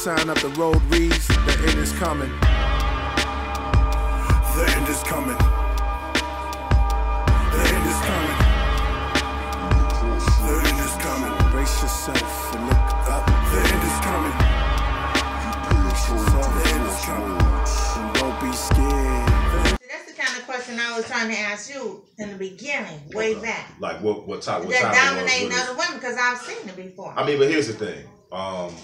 sign up the road reads, the end is coming. The end is coming. The end is coming. The end is coming. Brace yourself and look up. The end is coming. The end is coming. And don't be scared. So that's the kind of question I was trying to ask you in the beginning, way back. Like what what type what That time it was, dominating what is- other women, because I've seen it before. I mean, but here's the thing. Um,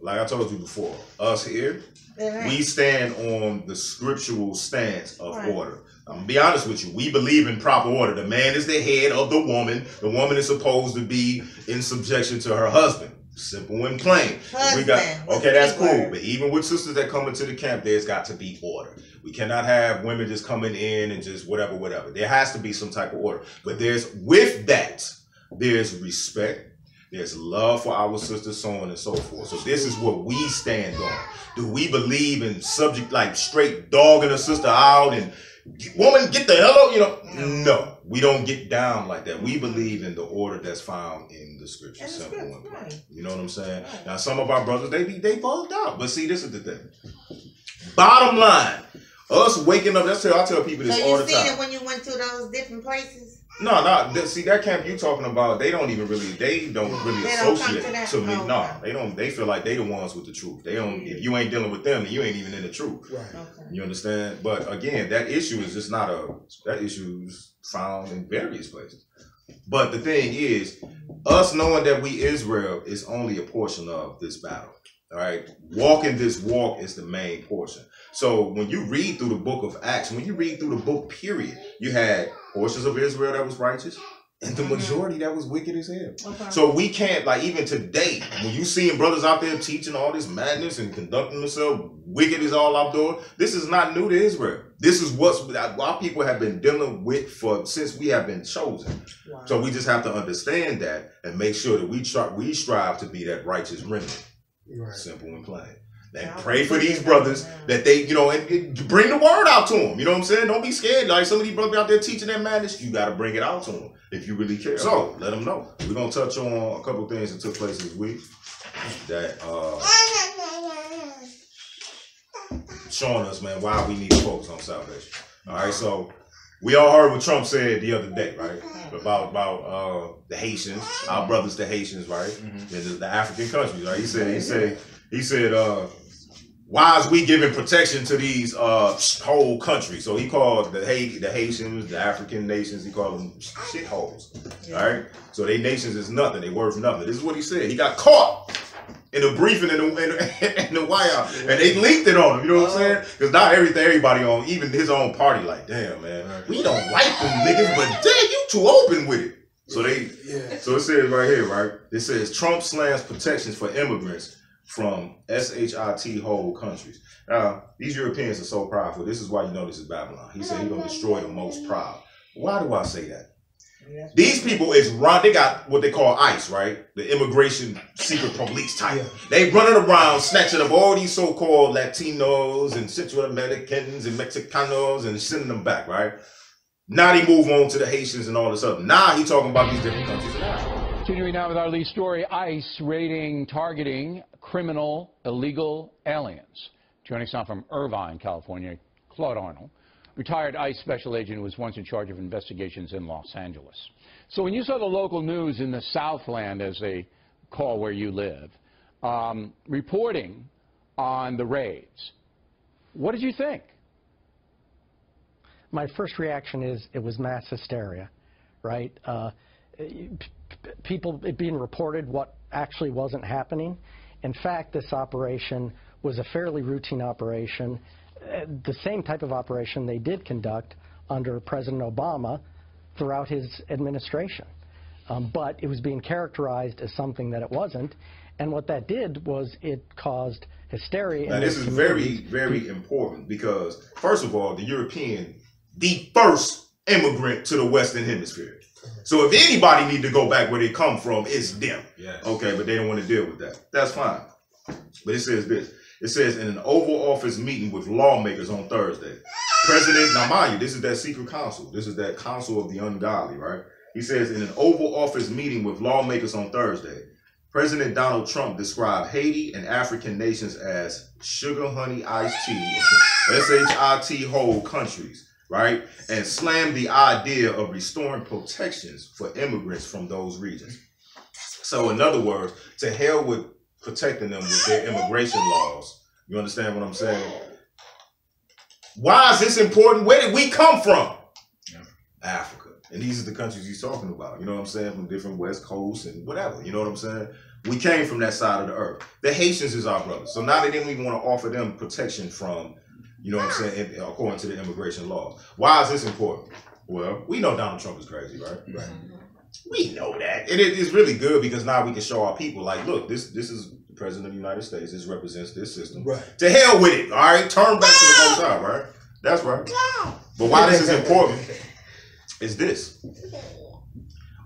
like I told you before, us here, Right. we stand on the scriptural stance of Right. order. I'm gonna be honest with you. We believe in proper order. The man is the head of the woman. The woman is supposed to be in subjection to her husband. Simple and plain. we got okay. That's cool. But even with sisters that come into the camp, there's got to be order. We cannot have women just coming in and just whatever, whatever. There has to be some type of order. But there's with that, there's respect. There's love for our sisters, so on and so forth. So this is what we stand on. Do we believe in subject like straight dogging a sister out and woman get the hell out? You know, no, we don't get down like that. We believe in the order that's found in the scripture. In the Simple and plain. right. You know what I'm saying? Right. Now some of our brothers they be they bugged out, but see this is the thing. Bottom line, us waking up. That's how I tell people So this all you the seen it when you went to those different places? No, no. th- See that camp you talking about? They don't even really. They don't really They don't associate to that? to me. No, okay. they don't. They feel like they the ones with the truth. They don't. If you ain't dealing with them, then you ain't even in the truth. Right. Okay. You understand? But again, that issue is just not a. That issue is found in various places. But the thing is, us knowing that we Israel is only a portion of this battle. All right, walking this walk is the main portion. So when you read through the book of Acts, when you read through the book, period, you had portions of Israel that was righteous, and the Mhm. majority that was wicked as hell. Okay. So we can't like even today when you seeing brothers out there teaching all this madness and conducting themselves wicked as all outdoor. This is not new to Israel. This is what's our people have been dealing with for since we have been chosen. Wow. So we just have to understand that and make sure that we try we strive to be that righteous remnant. Right. Simple and plain. And pray for these brothers that they, you know, and, and bring the word out to them. You know what I'm saying? Don't be scared. Like some of these brothers out there teaching that madness, you got to bring it out to them if you really care. So let them know. We're gonna touch on a couple things that took place this week that uh showing us, man, why we need to focus on salvation. All right, so we all heard what Trump said the other day, right? About about uh the Haitians, our brothers, the Haitians, right? In the, the African countries, right? He said, he said, he said, uh, why is we giving protection to these uh whole countries? So he called the Haiti, the Haitians, the African nations, he called them shitholes. All right, so they nations is nothing, they worth nothing. This is what he said. He got caught in a briefing in the in, in the White House, and they leaked it on him. You know what I'm saying? Because not everything, everybody on, even his own party, like, damn man, we don't like them niggas, but damn, you too open with it. So they Yeah. so it says right here, right? It says Trump slams protections for immigrants from SHIT whole countries. Now, these Europeans are so prideful. This is why you know this is Babylon. He said he's gonna destroy the most proud. Why do I say that? These people is run. They got what they call ICE, right? The immigration secret police type. Yeah. They running around snatching up all these so-called Latinos and Central Americans and Mexicanos and sending them back, right? Now they move on to the Haitians and all this other. Now he talking about these different countries in Africa. Continuing now with our lead story, ICE raiding, targeting criminal, illegal aliens. Joining us now from Irvine, California, Claude Arnold, retired ICE special agent who was once in charge of investigations in Los Angeles. So when you saw the local news in the Southland, as they call where you live, um, reporting on the raids, what did you think? my first reaction is it was mass hysteria, right? Uh, people it being reported what actually wasn't happening. In fact, this operation was a fairly routine operation, the same type of operation they did conduct under President Obama throughout his administration. Um, but it was being characterized as something that it wasn't. And what that did was it caused hysteria. Now this is very, very important because first of all, the European, the first immigrant to the Western Hemisphere. So if anybody need to go back where they come from, it's them. Yes. Okay, but they don't want to deal with that. That's fine. But it says this. It says in an Oval Office meeting with lawmakers on Thursday, President, now mind you, this is that secret council. This is that council of the ungodly, right? He says in an Oval Office meeting with lawmakers on Thursday, President Donald Trump described Haiti and African nations as sugar honey iced tea, S-H-I-T whole countries, right? And slammed the idea of restoring protections for immigrants from those regions. So in other words, to hell with protecting them with their immigration laws. You understand what I'm saying? Why is this important? Where did we come from? Africa. And these are the countries he's talking about. You know what I'm saying? From different West Coast and whatever. You know what I'm saying? We came from that side of the earth. The Haitians is our brothers. So now they didn't even want to offer them protection from, you know what I'm saying, in- according to the immigration laws. Why is this important? Well, we know Donald Trump is crazy, right? Right. Mm-hmm. We know that. And it is really good because now we can show our people, like, look, this this is the President of the United States. This represents this system. Right. To hell with it. All right. Turn back to the most high, right? That's right. But why this is important is this.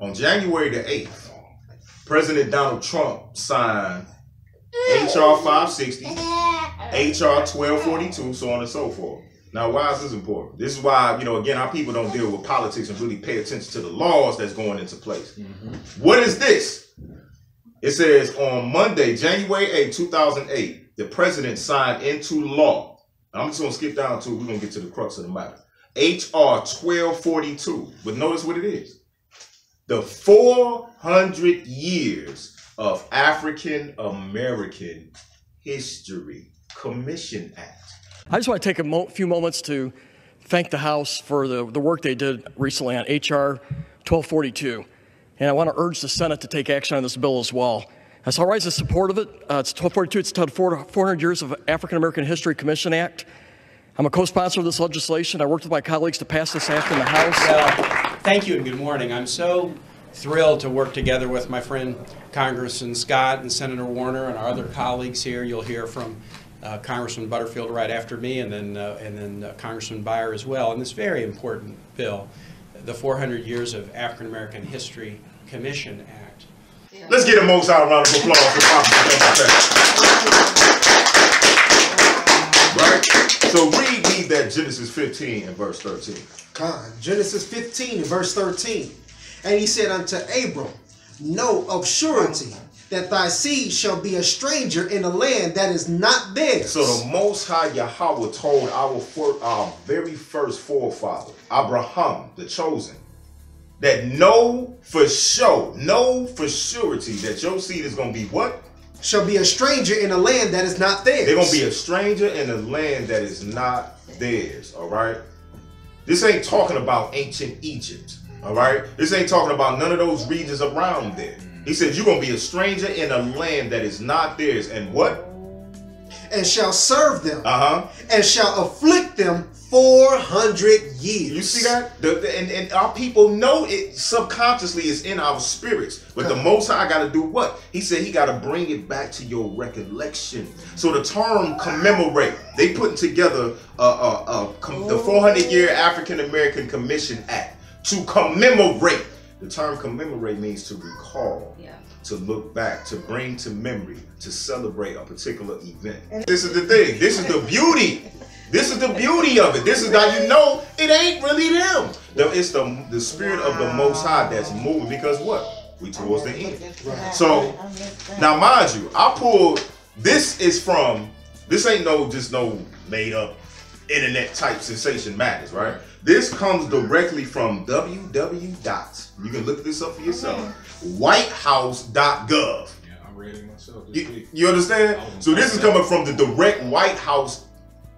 On January the 8th, President Donald Trump signed HR 560, HR 1242, so on and so forth. Now, why is this important? This is why, you know, again, our people don't deal with politics and really pay attention to the laws that's going into place. Mm-hmm. What is this? It says on Monday, January 8, 2008, the president signed into law. I'm just going to skip down to, we're going to get to the crux of the matter. HR 1242. But notice what it is the 400 years of African American History Commission Act. I just want to take a mo- few moments to thank the House for the, the work they did recently on H.R. 1242. And I want to urge the Senate to take action on this bill as well. So I rise in support of it. Uh, it's 1242. It's titled 400 Years of African American History Commission Act. I'm a co-sponsor of this legislation. I worked with my colleagues to pass this act in the House. Well, thank you and good morning. I'm so thrilled to work together with my friend Congressman Scott and Senator Warner and our other colleagues here. You'll hear from uh, Congressman Butterfield right after me, and then uh, and then uh, Congressman Beyer as well. And this very important bill, the 400 Years of African American History Commission Act. Let's get a most out round of applause for Papa Right? So read me that Genesis 15 and verse 13. Con, Genesis 15 and verse 13. And he said unto Abram, Know of surety that thy seed shall be a stranger in a land that is not theirs. So the Most High Yahweh told our for, our very first forefather, Abraham, the chosen, that know for sure, know for surety that your seed is gonna be what? shall be a stranger in a land that is not theirs. They're gonna be a stranger in a land that is not theirs. All right. This ain't talking about ancient Egypt. All right. This ain't talking about none of those regions around there. He said you're gonna be a stranger in a land that is not theirs, and what? and shall serve them, Uh huh. and shall afflict them 400 years. You see that? The, the- and, and our people know it subconsciously is in our spirits. But the Most High got to do what? He said he got to bring it back to your recollection. So the term commemorate, they putting together uh, uh, uh, com- the 400 year African American Commission Act to commemorate. The term commemorate means to recall. To look back, to bring to memory, to celebrate a particular event. This is the thing. This is the beauty. This is the beauty of it. This is how you know it ain't really them. The- It's the the spirit of the Most High that's moving because what? We towards the end. So now, mind you, I pulled. This is from. This ain't no just no made up internet type sensation matters, right? This comes directly from www. Dot. You can look this up for yourself. WhiteHouse.gov. Yeah, I read it myself You, you understand? So this is coming from the direct White House,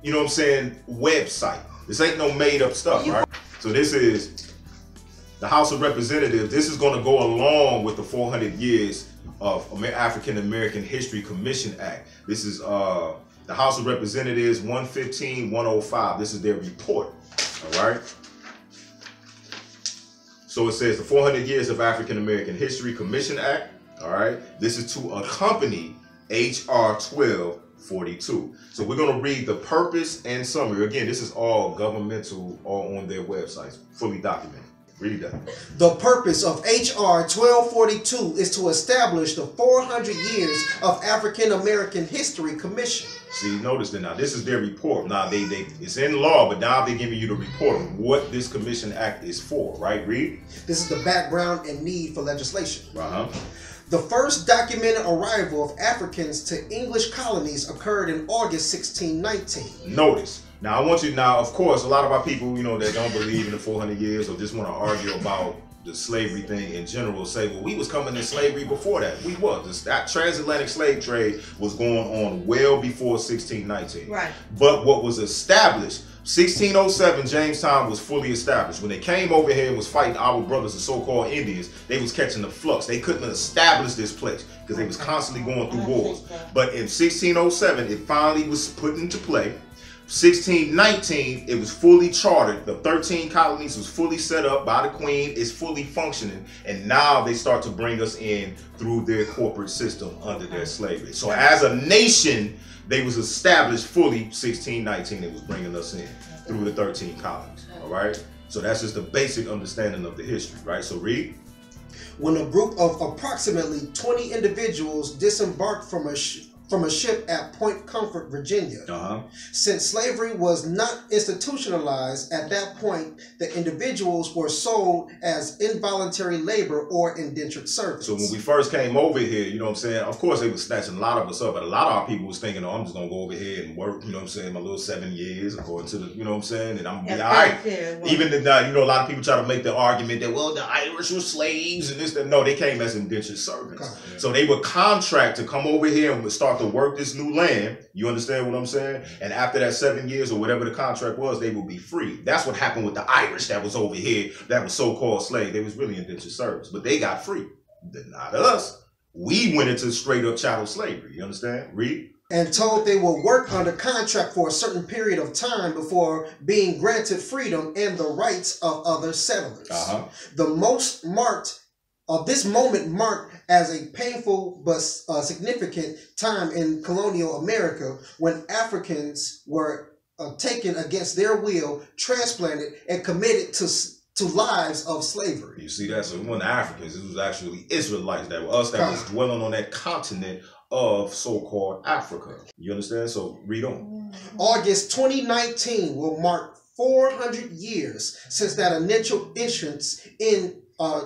you know what I'm saying, website. This ain't no made up stuff, right? So this is the House of Representatives. This is going to go along with the 400 years of African American History Commission Act. This is uh, the House of Representatives 115 105. This is their report. All right. So it says the 400 Years of African American History Commission Act. All right. This is to accompany H.R. 1242. So we're going to read the purpose and summary. Again, this is all governmental, all on their websites, fully documented. Read that. The purpose of H.R. 1242 is to establish the 400 years of African American History Commission. See, notice that now this is their report. Now they they it's in law, but now they're giving you the report of what this commission act is for, right? Read. This is the background and need for legislation. Uh-huh. The first documented arrival of Africans to English colonies occurred in August 1619. Notice. Now I want you now, of course, a lot of our people, you know, that don't believe in the 400 years or just want to argue about the slavery thing in general say, well, we was coming in slavery before that. We was. That transatlantic slave trade was going on well before 1619. Right. But what was established, 1607, Jamestown was fully established. When they came over here and was fighting our brothers, the so-called Indians, they was catching the flux. They couldn't establish this place because they was constantly going through wars. But in 1607, it finally was put into play. 1619, it was fully chartered. The 13 colonies was fully set up by the queen. It's fully functioning. And now they start to bring us in through their corporate system under their slavery. So as a nation, they was established fully 1619. It was bringing us in through the 13 colonies. All right. So that's just the basic understanding of the history, right? So read. When a group of approximately 20 individuals disembarked from a sh- from a ship at Point Comfort, Virginia. Uh-huh. Since slavery was not institutionalized at that point, the individuals were sold as involuntary labor or indentured servants. So when we first came over here, you know what I'm saying? Of course, they was snatching a lot of us up, but a lot of our people was thinking, oh, I'm just gonna go over here and work, you know what I'm saying, my little seven years according to the, you know what I'm saying, and I'm gonna be all right. yeah, well- Even the, you know, a lot of people try to make the argument that, well, the Irish were slaves and this, that. No, they came as indentured servants. Okay. So they would contract to come over here and would start to work this new land. You understand what I'm saying? And after that seven years or whatever the contract was, they would be free. That's what happened with the Irish that was over here, that was so-called slave. They was really indentured servants, but they got free. Not us. We went into straight up chattel slavery. You understand? Read. and told they will work under contract for a certain period of time before being granted freedom and the rights of other settlers. Uh-huh. The most marked of this moment marked as a painful but uh, significant time in colonial America when Africans were uh, taken against their will, transplanted, and committed to to lives of slavery. You see that? So it wasn't Africans. It was actually Israelites that were us that was dwelling on that continent of so-called Africa. You understand? So read on. August 2019 will mark 400 years since that initial entrance in uh,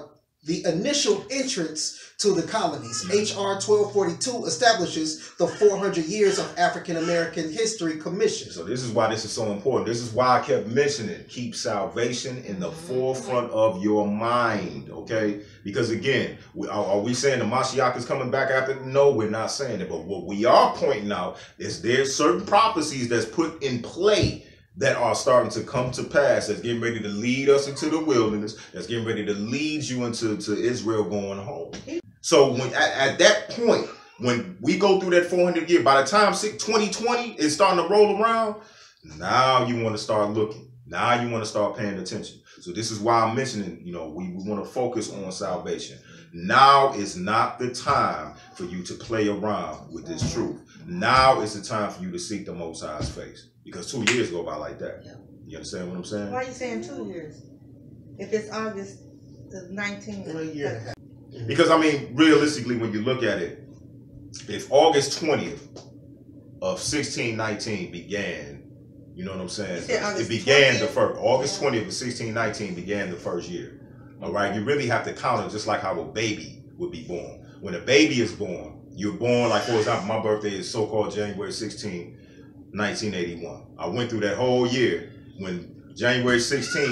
the initial entrance to the colonies. HR 1242 establishes the 400 years of African American History Commission. So this is why this is so important. This is why I kept mentioning keep salvation in the forefront of your mind, okay? Because again, are we saying the Mashiach is coming back after? No, we're not saying it. But what we are pointing out is there's certain prophecies that's put in play that are starting to come to pass, that's getting ready to lead us into the wilderness, that's getting ready to lead you into to Israel going home. So when at, at that point, when we go through that 400 year, by the time 2020 is starting to roll around, now you want to start looking. Now you want to start paying attention. So this is why I'm mentioning, you know, we, we want to focus on salvation. Now is not the time for you to play around with this truth. Now is the time for you to seek the Most High's face. Because two years go by like that. You understand what I'm saying? Why are you saying two years? If it's August the nineteenth. A year and a half. Because I mean, realistically, when you look at it, if August 20th of 1619 began, you know what I'm saying? It began the first August 20th of 1619 began the first year. All right, you really have to count it just like how a baby would be born. When a baby is born, you're born like for example, my birthday is so-called January 16, 1981. I went through that whole year when January 16,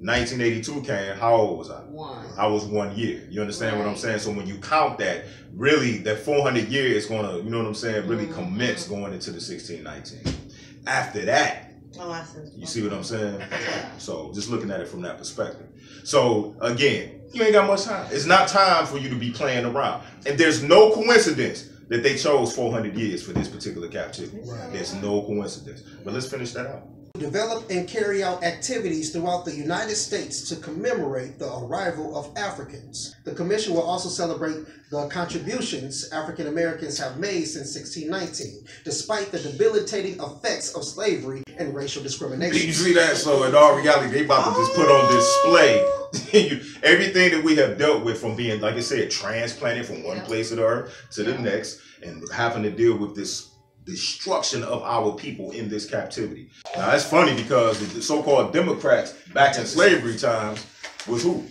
1982 came. How old was I? One. I was one year. You understand what I'm saying? So when you count that, really, that 400 year is gonna, you know what I'm saying, really mm-hmm. commence going into the 1619. After that, Oh, you see what I'm saying? So just looking at it from that perspective. So again, you ain't got much time. It's not time for you to be playing around. And there's no coincidence that they chose 400 years for this particular captivity. There's no coincidence. But let's finish that out. Develop and carry out activities throughout the United States to commemorate the arrival of Africans. The Commission will also celebrate the contributions African Americans have made since 1619, despite the debilitating effects of slavery and racial discrimination. You see that? So in all reality, they about to just put on display everything that we have dealt with from being, like I said, transplanted from one place of the earth to the next, and having to deal with this destruction of our people in this captivity. Now that's funny because the so-called Democrats back in slavery times was who?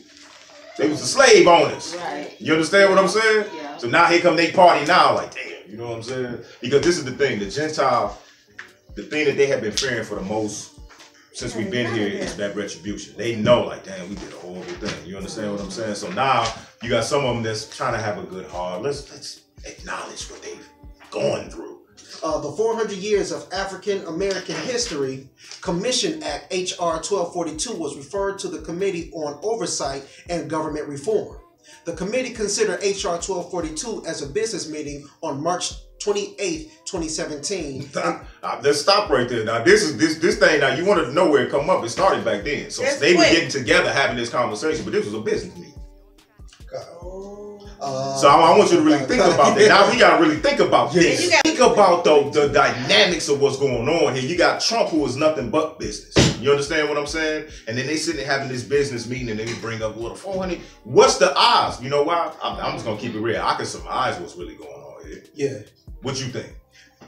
They was the slave owners. Right. You understand what I'm saying? Yeah. So now here come they party now, like damn, you know what I'm saying? Because this is the thing, the Gentile, the thing that they have been fearing for the most since we've been here is that retribution. They know, like, damn, we did a horrible thing. You understand what I'm saying? So now you got some of them that's trying to have a good heart. Let's let's acknowledge what they've gone through. Uh, the 400 Years of African American History Commission Act, H.R. 1242, was referred to the Committee on Oversight and Government Reform. The committee considered H.R. 1242 as a business meeting on March 28, 2017. Stop. Uh, let's stop right there. Now this is this this thing. Now you want to know where it come up. It started back then. So That's they were getting together having this conversation, but this was a business meeting. Uh, So I, I want you to really think about that. Now we gotta really think about this. think about the, the dynamics of what's going on here. You got Trump who is nothing but business. You understand what I'm saying? And then they sitting having this business meeting and then they bring up what 400. What's the odds? You know why? I'm, I'm just gonna keep it real. I can surmise what's really going on here. Yeah. What you think?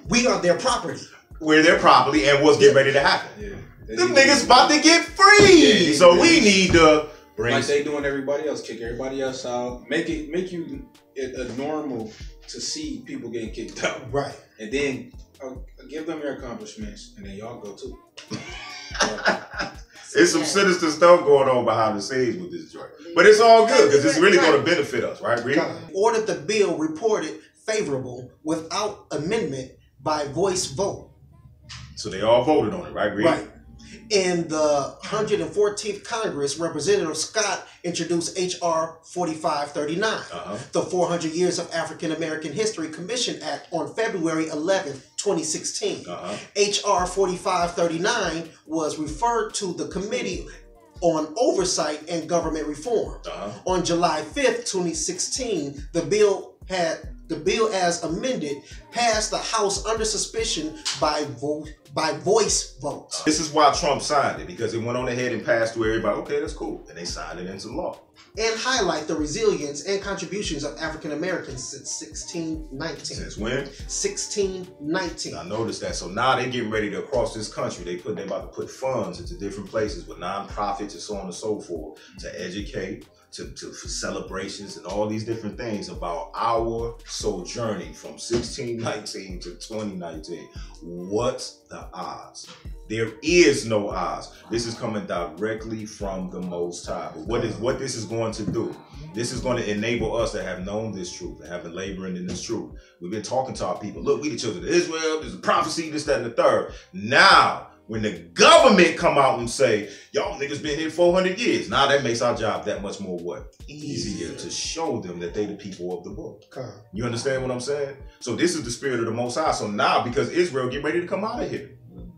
We are their property. Where they're properly and what's getting ready to happen. Yeah. Them niggas about to get free. Yeah, so we need to bring like they doing everybody else, kick everybody else out, make it make you it, a normal to see people getting kicked out, Right. and then uh, give them their accomplishments, and then y'all go too. It's some sinister stuff going on behind the scenes with this joint. But it's all good because it's really going to benefit us, right? Read? Ordered the bill reported favorable without amendment by voice vote. So they all voted on it, right? Read? Right. In the 114th Congress, Representative Scott introduced H.R. 4539, Uh-huh. the 400 Years of African American History Commission Act, on February 11, 2016. Uh-huh. H.R. 4539 was referred to the Committee on Oversight and Government Reform. Uh-huh. On July 5th, 2016, the bill had the bill as amended passed the House under suspicion by vote by voice vote. This is why Trump signed it because it went on ahead and passed through everybody. Okay, that's cool. And they signed it into law. and highlight the resilience and contributions of African Americans since 1619. Since when? 1619. I noticed that. So now they're getting ready to across this country. They put they about to put funds into different places with nonprofits and so on and so forth to educate, to, to for celebrations and all these different things about our sojourning from 1619 to 2019. What's the odds? There is no odds. This is coming directly from the Most High. But what is what this is going to do? This is going to enable us to have known this truth and have been laboring in this truth. We've been talking to our people. Look, we the children of Israel. There's a prophecy, this, that, and the third. Now, when the government come out and say, y'all niggas been here 400 years, now that makes our job that much more what? Easier to show them that they the people of the book. Come. You understand what I'm saying? So this is the spirit of the Most High. So now, because Israel get ready to come out of here,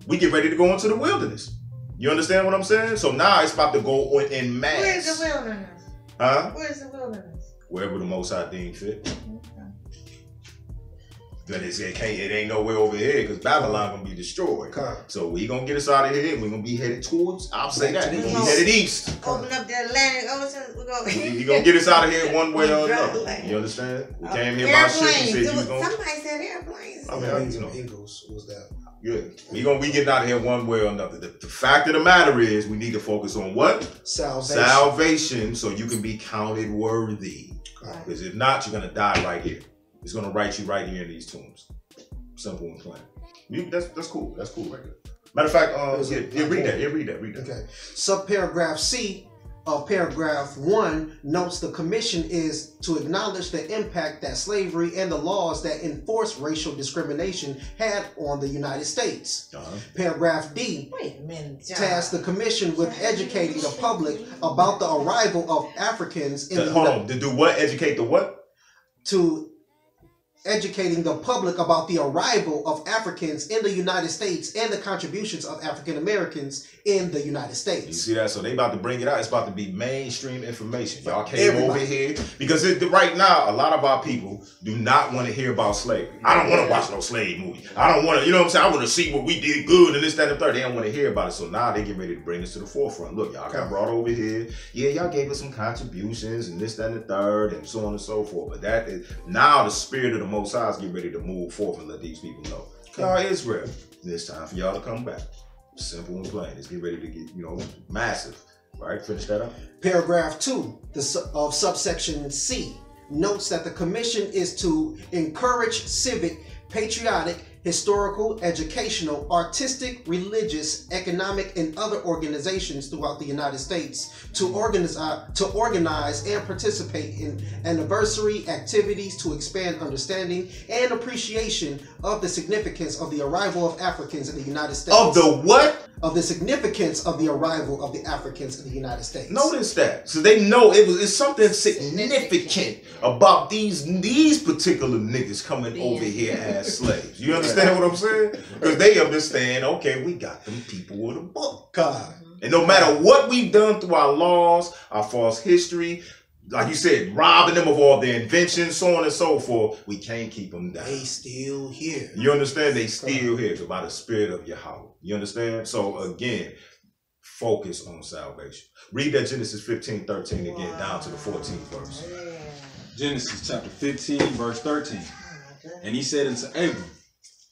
we get ready to go into the wilderness. You understand what I'm saying? So now it's about to go on in mass. Where's the wilderness? Huh? Where's the wilderness? Wherever the Most High deem fit. Mm-hmm. But it's, it can't. It ain't nowhere over here because Babylon gonna be destroyed. Come. So we gonna get us out of here. We're gonna be headed towards. I'll say that. to We're gonna be headed east. Open up the Atlantic oh, Ocean. We're going You gonna get us out of here one way or another. drove You understand? We uh, came here by ship. You Airplanes. said you was Do- gonna. Somebody said airplanes. I mean, I- you know. Eagles was that. Good. We gonna we getting out of here one way or another. The, the fact of the matter is, we need to focus on what Salvation. salvation, so you can be counted worthy. Right. Because if not, you're gonna die right here. It's gonna write you right here in these tombs. Simple and plain. You, that's that's cool. That's cool right there. Matter of fact, um, Is yeah, yeah, read that. Yeah, read that. Read that. Okay. Subparagraph C of paragraph 1 notes the commission is to acknowledge the impact that slavery and the laws that enforce racial discrimination had on the United States. Uh-huh. Paragraph D Wait a minute, John. the commission with educating the public about the arrival of Africans in To- the hold on. To do what? Educate the what? to educating the public about the arrival of Africans in the United States and the contributions of African Americans in the United States. You see that? So they about to bring it out. It's about to be mainstream information. Y'all came Everybody. over here because it, right now a lot of our people do not want to hear about slavery. I don't want to watch no slave movie. I don't want to. You know what I'm saying? I want to see what we did good and this, that, and the third. They don't want to hear about it. So now they get ready to bring this to the forefront. Look, y'all got brought over here. Yeah, y'all gave us some contributions and this, that, and the third, and so on and so forth. But that is now the spirit of the Most is getting ready to move forth and let these people know. Y'all Israel, it's time for y'all to come back. Simple and plain. It's getting ready to get, you know, massive. Right? Finish that up. Paragraph 2 the, of subsection C notes that the commission is to encourage civic, patriotic, historical, educational, artistic, religious, economic, and other organizations throughout the United States to organize, to organize and participate in anniversary activities to expand understanding and appreciation of the significance of the arrival of Africans in the United States. Of the what? Of the significance of the arrival of the Africans in the United States. Notice that, so they know it was it's something significant about these these particular niggas coming over here as slaves. You understand what I'm saying? Because they understand. Okay, we got them people with a book. God. And no matter what we've done through our laws, our false history, like you said, robbing them of all their inventions, so on and so forth, we can't keep them down. They still here. You understand? They still here it's by the spirit of Yahweh. You understand? So again, focus on salvation. Read that Genesis 15, 13 again, down to the 14th verse. Genesis chapter 15, verse 13. And he said unto Abram,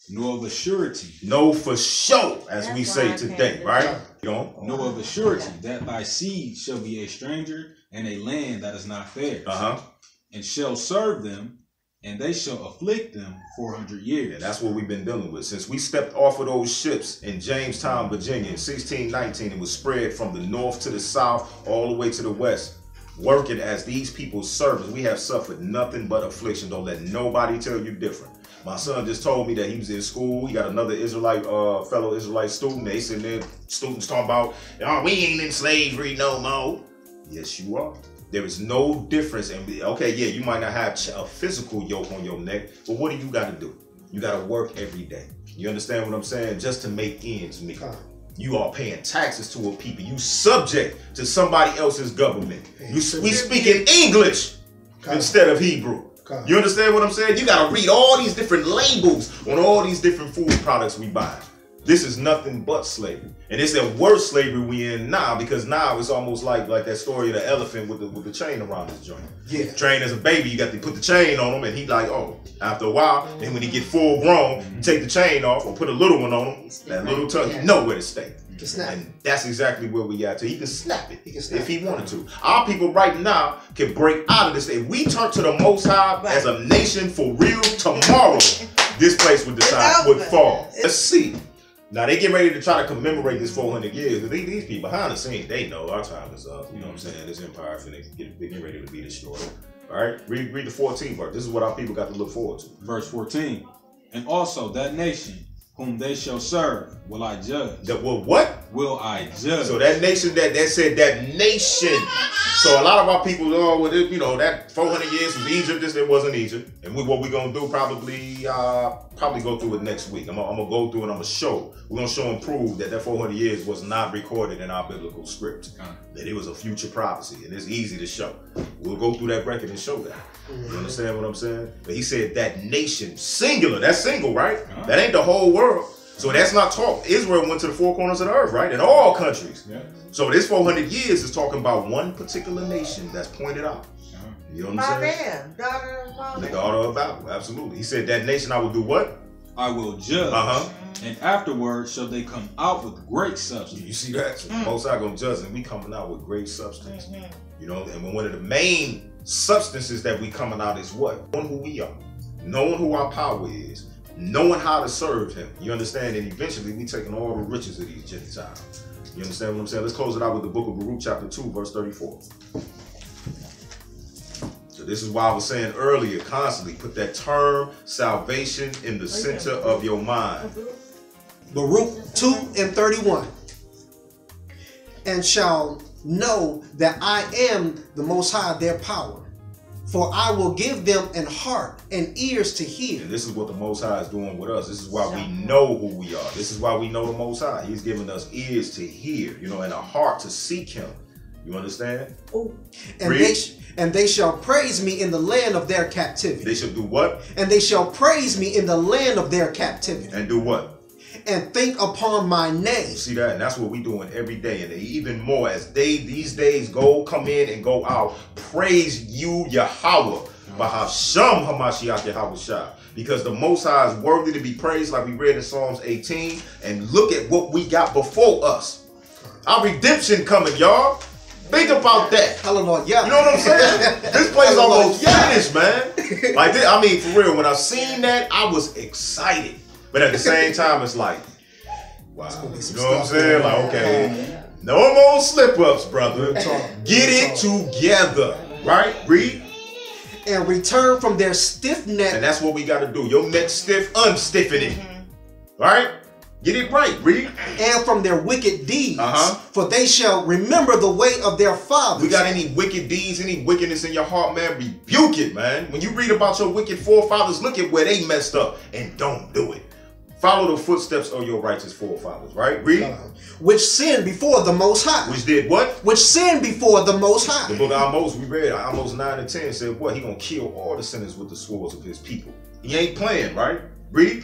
Know of a surety. Know for sure, as we say today, right? You know? Know of a surety that thy seed shall be a stranger in a land that is not theirs. Uh-huh. And shall serve them, and they shall afflict them 400 years. And that's what we've been dealing with. Since we stepped off of those ships in Jamestown, Virginia in 1619, it was spread from the north to the south, all the way to the west. Working as these people's servants, we have suffered nothing but affliction. Don't let nobody tell you different. My son just told me that he was in school. He got another Israelite, uh, fellow Israelite student. They sitting there, students talking about, oh, we ain't in slavery no more. Yes, you are. There is no difference. And okay, yeah, you might not have a physical yoke on your neck, but what do you got to do? You got to work every day. You understand what I'm saying? Just to make ends meet. You are paying taxes to a people. You subject to somebody else's government. You we speak in English instead of Hebrew. You understand what I'm saying? You got to read all these different labels on all these different food products we buy. This is nothing but slavery, and it's the worst slavery we in now because now it's almost like like that story of the elephant with the with the chain around his joint. Yeah. Train as a baby, you got to put the chain on him, and he like, oh, after a while, and when he get full grown, you take the chain off or put a little one on him. That little tongue, he know where to stay. He can snap. And that's exactly where we at. So he can snap it he can snap if he wanted to. Our people right now can break out of this. If we turn to the Most High as a nation for real tomorrow, this place would decide would fall. Let's see. Now they get ready to try to commemorate this 400 years. But these, people behind the scenes, they know our time is up. You know what I'm saying? This empire finna get, get ready to be destroyed. All right, read read the 14th verse. This is what our people got to look forward to. Verse 14. And also that nation whom they shall serve will I judge. That will what? Will I judge. So that nation that that said that nation. So a lot of our people, oh, well, you know, that 400 years was Egypt. This it wasn't Egypt. And we, what we're gonna do probably, uh, probably go through it next week. I'm, I'm gonna go through and I'm gonna show. We're gonna show and prove that that 400 years was not recorded in our biblical script. That it was a future prophecy, and it's easy to show. We'll go through that record and show that. You understand what I'm saying? But he said that nation, singular. That's single, right? That ain't the whole world. So that's not talk. Israel went to the four corners of the earth, right? In all countries. Yeah. So this 400 years is talking about one particular nation that's pointed out. You know what I'm saying? Babel, daughter of Babel. The daughter of Babel, absolutely. He said that nation I will do what? I will judge. Uh-huh. And afterwards shall they come out with great substance. You see that? So Most High gonna judge and we coming out with great substance. You know, and one of the main substances that we coming out is what? Knowing who we are, knowing who our power is, knowing how to serve him. You understand? And eventually we taking all the riches of these Gentiles. You understand what I'm saying? Let's close it out with the book of Baruch, chapter 2, verse 34. So this is why I was saying earlier, constantly put that term salvation in the center of your mind. Baruch 2 and 31. And shall know that I am the Most High, their power. For I will give them an heart and ears to hear. And this is what the Most High is doing with us. This is why we know who we are. This is why we know the Most High. He's giving us ears to hear, you know, and a heart to seek Him. You understand? And they, sh- and they shall praise me in the land of their captivity. They shall do what? And they shall praise me in the land of their captivity. And do what? And think upon my name. See that? And that's what we're doing every day. And even more as they these days go, come in and go out. Praise you, Yahweh. Bahasham Hamashiach Yahweh Shah. Because the Most High is worthy to be praised, like we read in Psalms 18. And look at what we got before us. Our redemption coming, y'all. Think about that. Hallelujah. You know what I'm saying? this place almost Hallelujah. finished, man. Like, this, I mean, for real, when I seen that, I was excited. But at the same time, it's like, wow. You know what I'm saying? Like, okay, no more slip ups, brother. Get it together, right? Read. and return from their stiff neck. And that's what we got to do. Your neck stiff, unstiffen it. Right? Get it right. Read. and from their wicked deeds. Uh-huh. For they shall remember the way of their fathers. We got any wicked deeds, any wickedness in your heart, man? Rebuke it, man. When you read about your wicked forefathers, look at where they messed up and don't do it. Follow the footsteps of your righteous forefathers, right? Read. Uh-huh. which sinned before the Most High. Which did what? Which sinned before the Most High. The book of Amos, we read Amos 9 and 10 said what? He gonna kill all the sinners with the swords of his people. He ain't playing, right? Read.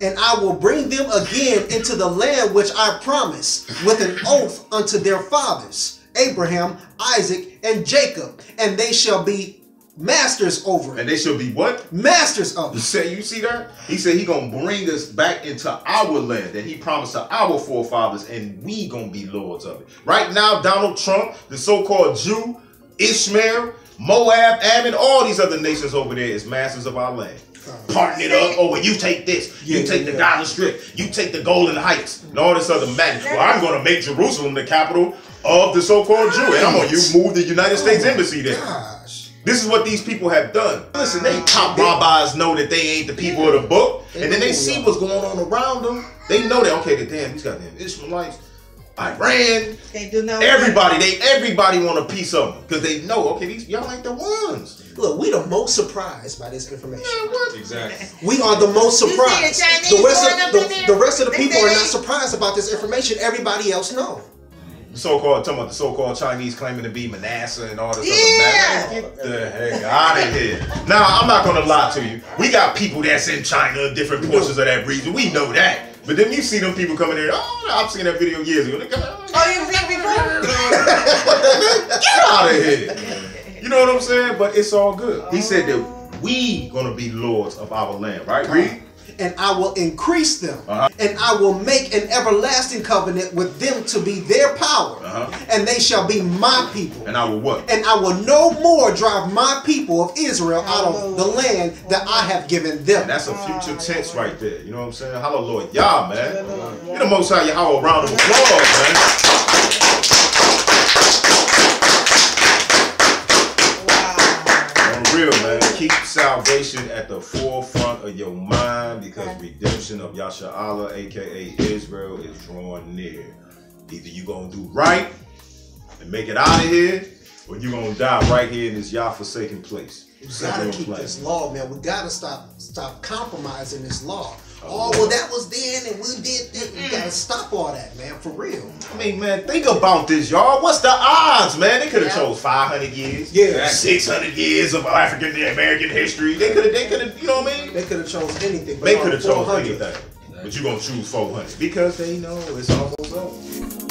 And I will bring them again into the land which I promised with an oath unto their fathers, Abraham, Isaac, and Jacob, and they shall be masters over it. And they shall be what? Masters of You it. say you see that? He said he gonna bring us back into our land that he promised to our forefathers, and we gonna be lords of it. Right now, Donald Trump, the so-called Jew, Ishmael, Moab, Ammon, all these other nations over there is masters of our land. Uh-huh. Parting it up. Oh, well, you take this. You Yeah, take the yeah. Gaza Strip. You take the Golan Heights. And all this other madness. Well, I'm gonna make Jerusalem the capital of the so-called Jew, and I'm gonna you move the United States embassy there. Gosh. This is what these people have done. Listen, they top rabbis know that they ain't the people of the book, and then they see what's going on around them. They know that okay, the damn these goddamn Ishmaelites, Iran, They do know. everybody, they everybody want a piece of them because they know okay, these y'all ain't the ones. Look, we the most surprised by this information. Man, what? Exactly. We are the most You see the surprised. Chinese The rest of the, the rest of the people are not surprised about this information. Everybody else know. The so-called talking about the so-called Chinese claiming to be Manasseh and all this Yeah. other. Get the heck out of here. Now I'm not gonna lie to you. We got people that's in China, different portions of that region. We know that. But then you see them people coming here. Oh, I've seen that video years ago. Out, Oh, oh you've seen it before? Get out of here. You know what I'm saying? But it's all good. He said that we gonna be lords of our land, right? Read. And I will increase them, Uh-huh. and I will make an everlasting covenant with them to be their power, Uh-huh. and they shall be my people. And I will what? And I will no more drive my people of Israel out of the land that I have given them. And that's a future tense right there. You know what I'm saying? Hallelujah. Y'all, man. Get the most high Yahweh a round of applause, man. On the real, man. Keep salvation at the forefront of your mind because redemption of Yasha Allah, aka Israel, is drawing near. Either you're gonna do right and make it out of here, or you're gonna die right here in this Yah forsaken place. We gotta keep this law, man. We gotta stop stop compromising this law. Oh well, that was then, and we did that. We gotta stop all that, man, for real. I mean, man, think about this, y'all. What's the odds, man? They could have Yeah. chose 500 years, Yeah. 600 years of African American history. They could have, they could have, you know what I mean? They could have chose anything. But They could have chose 400. anything, but you are gonna choose 400 because they know it's almost over.